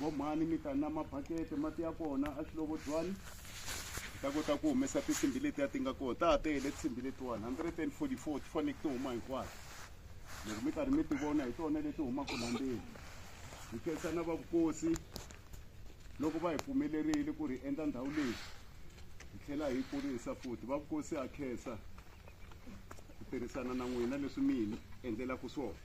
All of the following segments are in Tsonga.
vo mhani mi ta na mabakete mati ya kona a xilovobyanyi hi ta kota ku humesa tinsimbi letiya ti nga kona ta ha tele tinsimbi letiwani hundred and forty four ti faneke ti huma hinkwato loko mi karhi mi ti vona hi tona leti humaka la ndzeni hi khensa na vavukosi loko va hi pfumelerile ku ri endla ndhawu leyi tlhela hi kurisa futhi va vukosi a khensa ku tirhisana na n'wina leswi mi hi endlelaku swona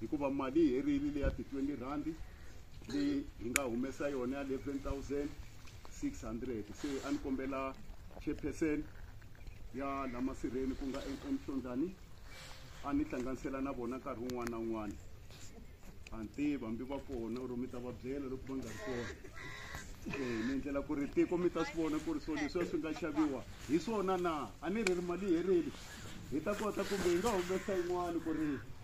hikuva mali hi herile leya ti-20 rhandi leyi hi nga humesa yona ya 11600 se a ni kombela chairperson ya lamasirheni ku nga enxondlani a ni hlanganisela na vona nkarhi wun'wana na wun'wana a ni tiva hambi va kona or mi ta va byela loko va nga ri kona mi e, endlela ku ri tiko mi ta swi vona ku ri swo leswiya swi nga xaviwa hi swona na a ni ri ri mali herile hi ta kota kumbe hi nga humesa yin'wana ku ri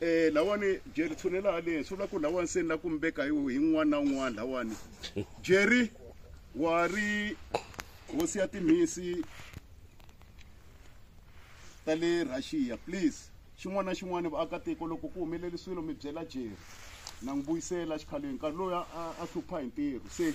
eh lawani Jerry tshunela haleni swi vula ku lawani se ni la ku mi veka hi n'wana na wun'wana lawani Jerry wa ri hosi ya timhisi ta le Russia please xin'wana na xin'wana vaakatiko loko ku humeleli swilo mi byela Jerry na n'wi vuyisela xikhaleni nkarhi loyi a a hlupha hi ntirho se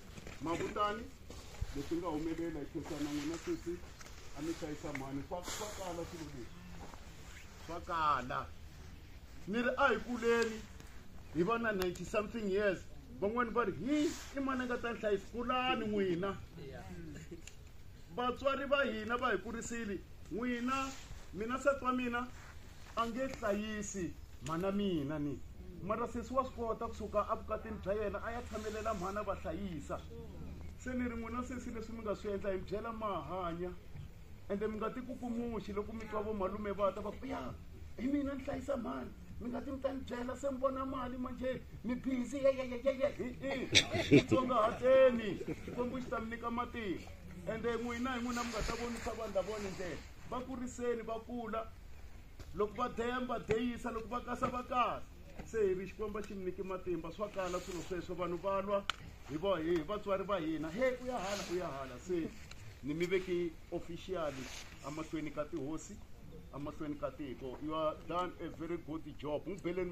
mavutani leswi nga humelela hi khensana n'wina sweswi a mi hlayisa mhani swa swa kala swilo leswi swa kala ni ri a hi kuleni hi va na ninety something years van'wani va ri hi i malenga ta nhlayisi kulani n'wina vatswari va hina va hi kurisile n'wina mina set wa mina a nge hlayisi mhana mina ni mara sesi wa swi kota kusuka avukatini bya yena a ya tshamelela mhana va hlayisa se ni ri n'wina sesi leswi mi nga swi endla hi mi byela mahanya ende mi nga tikukumuxi loko mi twa vo malume va ta va ku ya hi mina ni hlayisa mhana ngati mtanibyela se mbona mali manje mi bizi tsongahateni xikwembu xi ta mi nyika matimba ende n'wina hi n'wina mi nga ta vonisa vanhu lavoni ndlela va kuriseni va kula loko va demba deyisa loko va kasa va kasa se hi ri xikwembu xi mi nyiki matimba swa kala swilo sweswo vanhu va lwa hi va hi vatswari va hina he ku ya hala ku ya hala se ni mi veki officially amahlweni ka tihosi you are done a very good job n'wi beleni